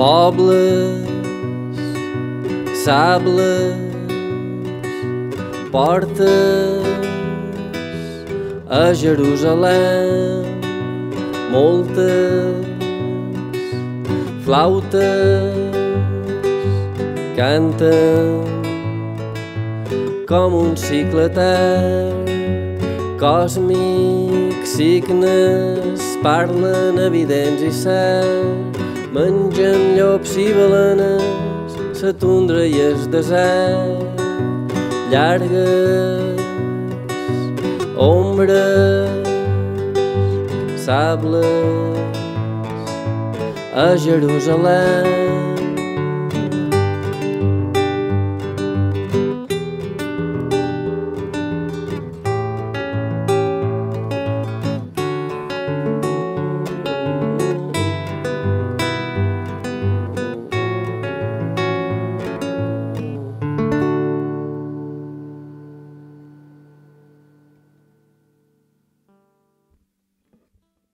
Pobles, sables, portes a Jerusalem, moltes flautes canten com un cicle etern còsmic signes parlen evidents i cert mengen llops i balenes la tundra i el desert. Llargues ombres sables a Jerusalem